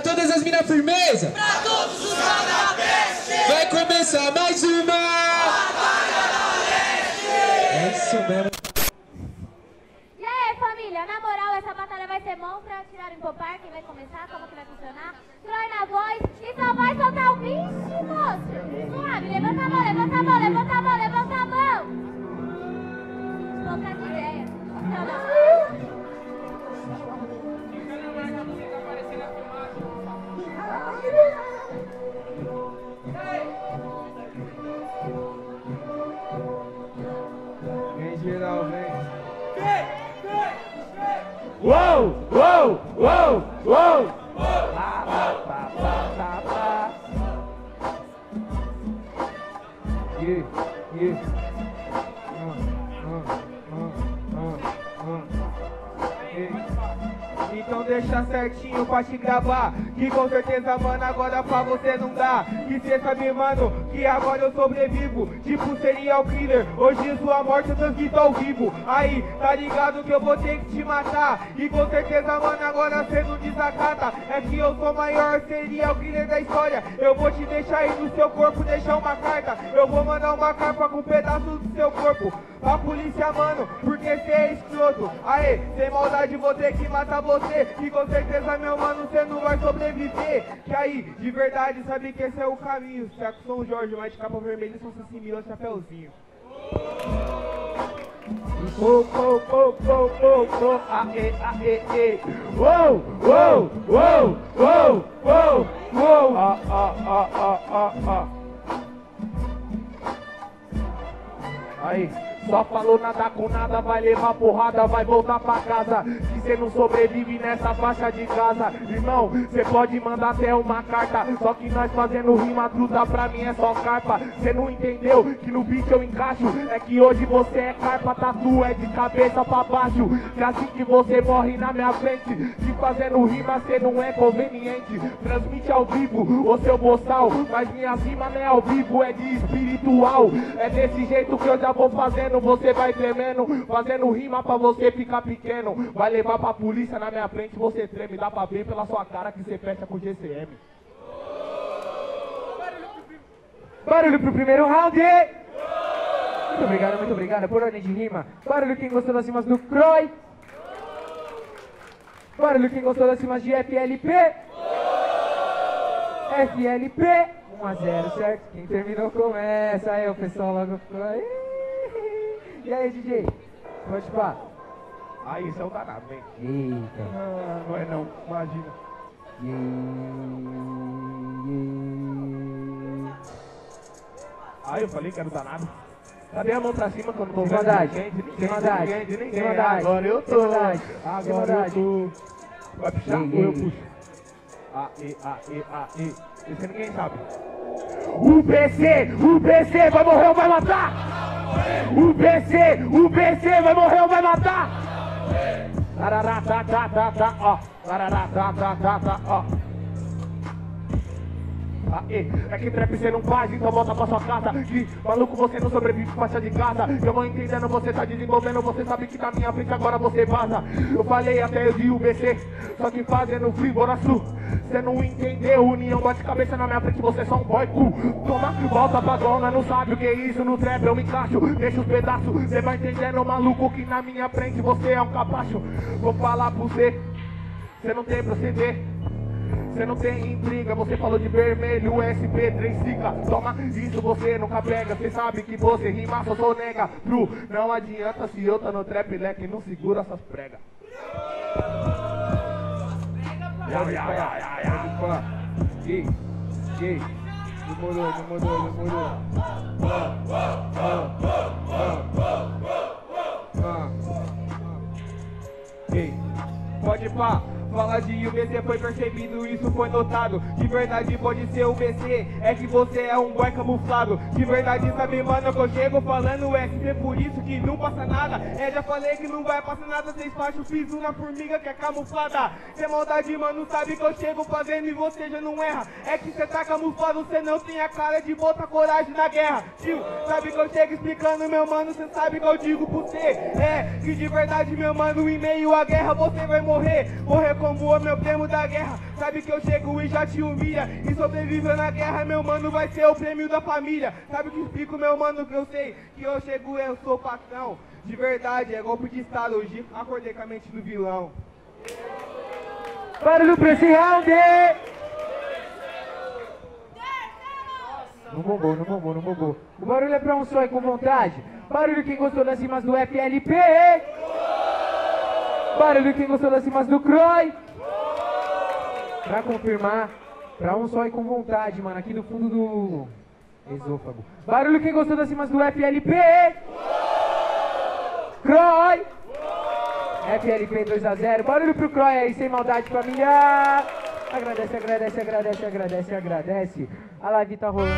Todas as minas firmeza? Pra todos os canabestes! Vai começar mais uma! Batalha da Leste! É isso mesmo. E aí, família, na moral, essa batalha vai ser monstra. Tiraram em popar, quem vai começar, como que vai funcionar? Troy na voz e só vai soltar o bicho, moço! Suave, levanta a mão, levanta a mão, levanta uou, uou. Então deixa certinho pra te gravar Que com certeza, mano, agora pra você não dá Que cê sabe, mano, que agora eu sobrevivo Tipo serial killer, hoje sua morte eu transmito ao vivo. Aí, tá ligado que eu vou ter que te matar. E com certeza, mano, agora cê não desacata. É que eu sou maior serial killer da história. Eu vou te deixar aí no seu corpo, deixar uma carta. Eu vou mandar uma carta com um pedaço do seu corpo Pra polícia, mano, porque cê é escroto. Aê, sem maldade vou ter que matar você. E com certeza, meu mano, cê não vai sobreviver. Que aí, de verdade, sabe que esse é o caminho com São Jorge, mas de capa vermelha só se assimila pô, aê, aê, aê. Uou, uou, uou, uou, uou, uou. Aí, só falou nada com nada, vai levar porrada, vai voltar pra casa. Se cê não sobrevive nessa faixa de casa, irmão, cê pode mandar até uma carta. Só que nós fazendo rima truta pra mim é só carpa. Cê não entendeu que no beat eu encaixo? É que hoje você é carpa, tatu é de cabeça pra baixo. Que assim que você morre na minha frente, se fazendo rima cê não é conveniente. Transmite ao vivo o seu boçal, mas minha rima não é ao vivo, é de espiritual. É desse jeito que eu já vou fazendo, você vai tremendo, fazendo rima pra você ficar pequeno. Vai levar pra polícia na minha frente, você treme, dá pra ver pela sua cara que você fecha com GCM. Barulho pro primeiro round! Muito obrigado, muito obrigado por ordem de rima. Barulho quem gostou das rimas do Croy. Barulho quem gostou das rimas de FLP. FLP. 1 a 0, certo? Quem terminou começa. Aí o pessoal logo ficou. E aí, DJ? Pode pá. Aí, isso é um danado, vem. Eita. Ah, não é não, imagina. Aí eu falei que era um danado. Cadê a mão pra cima quando tô Sem vendo maldade, ninguém, de ninguém, de ninguém, de ninguém. Agora eu tô. Agora eu tô. Vai puxar? Ou eu puxo? Aê, aê, aê. Esse ninguém sabe. O BC, o BC vai morrer ou vai matar? O BC, o BC vai morrer ou vai matar? Tarará, tá, tá, tá, tá, ó. Tarará, tá, tá, tá, ó. Aê, é que trap você não faz, então volta pra sua casa. Que maluco você não sobrevive com faixa de casa. Eu vou entendendo, você tá desenvolvendo Você sabe que na minha frente agora você vaza. Eu falei até eu de UBC Só que fazendo frigoraço Você não entendeu, união bate cabeça na minha frente Você é só um boy cool Toma, volta pra dona, não sabe o que é isso No trap eu me encaixo, deixa os pedaços Você vai entendendo, maluco, que na minha frente Você é um capacho. Vou falar pra você Você não tem proceder você não tem intriga, você falou de vermelho, SP3 siga. Toma isso, você nunca pega. Você sabe que você rima, só sou nega. Pro, não adianta se eu tô no trap leque, não segura essas pregas. Demorou, demorou, demorou. Ei, pode pá. Falar de UBC foi percebido, isso foi notado. De verdade pode ser UBC, é que você é um boy camuflado. De verdade sabe, mano, que eu chego falando SP, por isso que não passa nada. É, já falei que não vai passar nada, vocês facham piso na formiga que é camuflada. Sem maldade, mano, sabe que eu chego fazendo e você já não erra. É que cê tá camuflado, cê não tem a cara de botar coragem na guerra. Tio, sabe que eu chego explicando, meu mano, cê sabe que eu digo pra você. É, que de verdade, meu mano, em meio à guerra você vai morrer. Morrer como o meu prêmio da guerra. Sabe que eu chego e já te humilha. E sobreviveu na guerra, meu mano, vai ser o prêmio da família. Sabe que explico, meu mano, que eu sei que eu chego eu sou patrão. De verdade, é golpe de estado. Hoje acordei com a mente do vilão. Barulho pra esse round! Não bombou, não bombou, não bombou. O barulho é pra um só e com vontade. Barulho quem gostou das rimas do FLP. Barulho quem gostou das rimas do Croy. Pra confirmar, pra um só e com vontade, mano. Aqui no fundo do esôfago. Barulho quem gostou das rimas do FLP. Croy. FLP 2x0. Barulho pro Croy aí, sem maldade, família. Agradece, agradece, agradece, agradece, agradece. A live tá rolando.